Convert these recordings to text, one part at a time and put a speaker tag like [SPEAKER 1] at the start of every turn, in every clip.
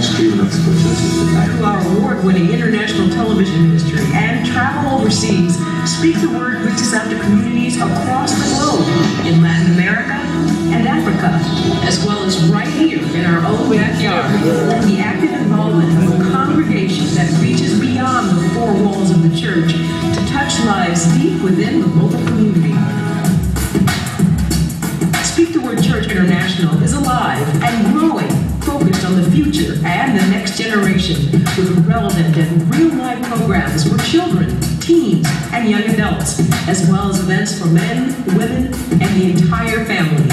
[SPEAKER 1] Our award-winning international television ministry and travel overseas, Speak the Word reaches out to communities across the globe in Latin America and Africa, as well as right here in our own backyard. The active involvement of a congregation that reaches beyond the four walls of the church to touch lives deep within the local community. Speak the Word Church International is alive and growing, the future and the next generation with relevant and real-life programs for children, teens, and young adults, as well as events for men, women, and the entire family.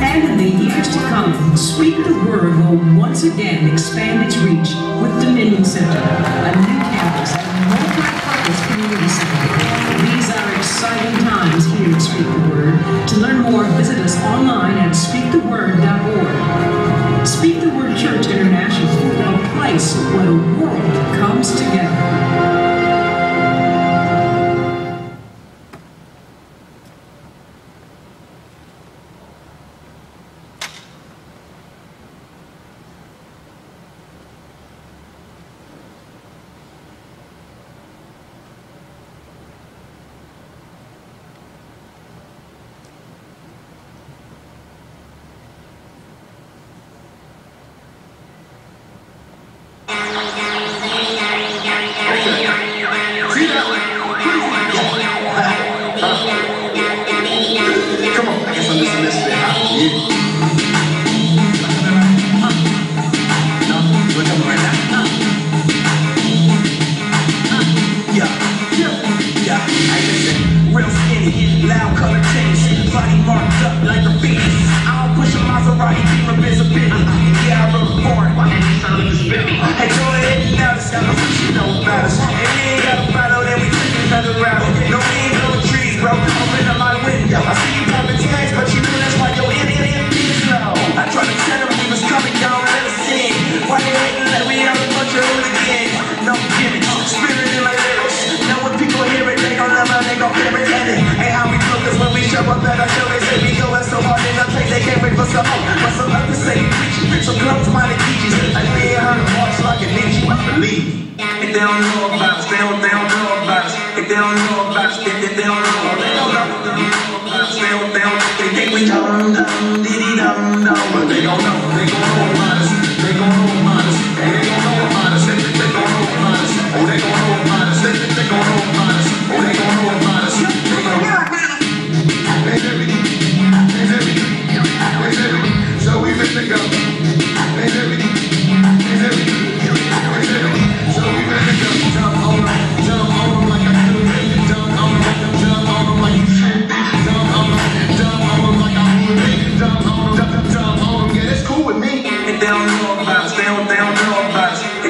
[SPEAKER 1] And in the years to come, Speak the Word will once again expand its reach with Dominion Center, a new campus for a world
[SPEAKER 2] loud color they don't know about us, they don't, they don't know about us. If they don't know about us, then they, they don't know. They don't know about us, they don't, they don't, they think we dum dum diddy but they don't know. They gon' know about us. They gon' know about us. Hey, they gon' know about us. They, they gon' know about us. Oh, they gon' know about us. They, they gon' know about us. Oh, they gon' know about us. They gon' know about us.
[SPEAKER 3] Hey, Debbie. Hey, Debbie. Hey, Debbie. So we.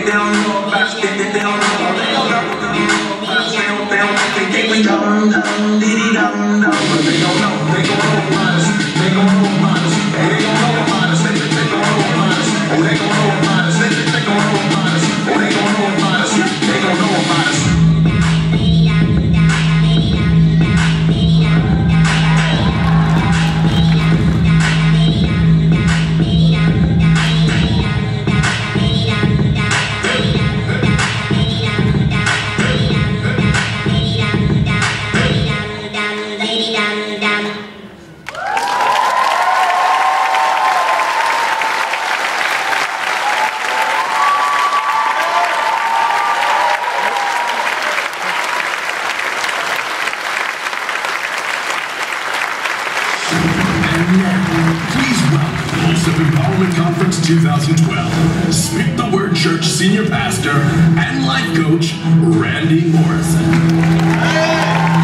[SPEAKER 2] They gon' know us. They gon' know. Hey, they gon'
[SPEAKER 4] Conference 2012, Speak the Word Church Senior Pastor and Life Coach, Randy Morrison.